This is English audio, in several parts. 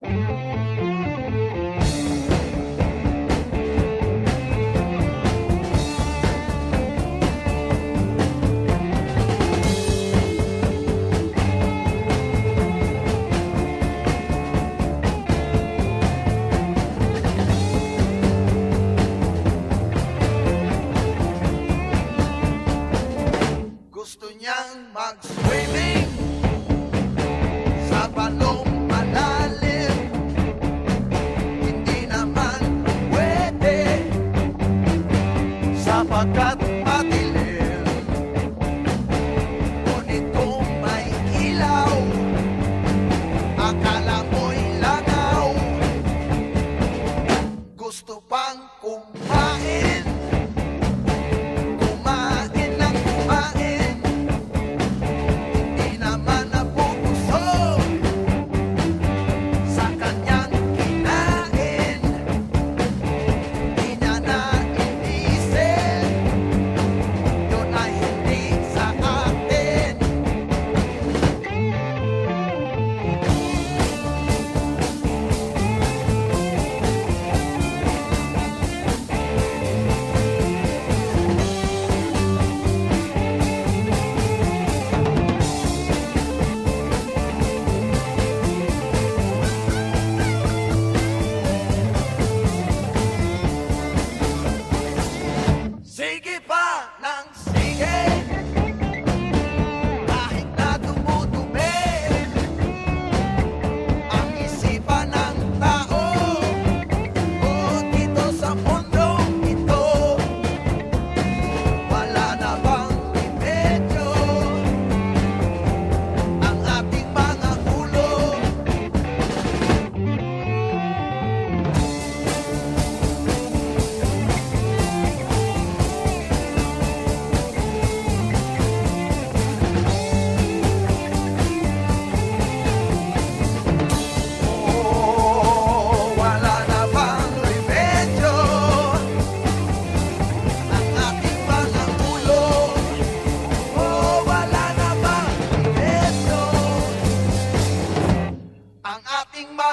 Gusto niyang mag-swimming. Fakat madilim Ngunit kung may ilaw Akala mo'y langaw. Gusto pang kumain.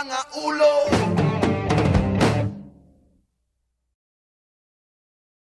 mga ulo.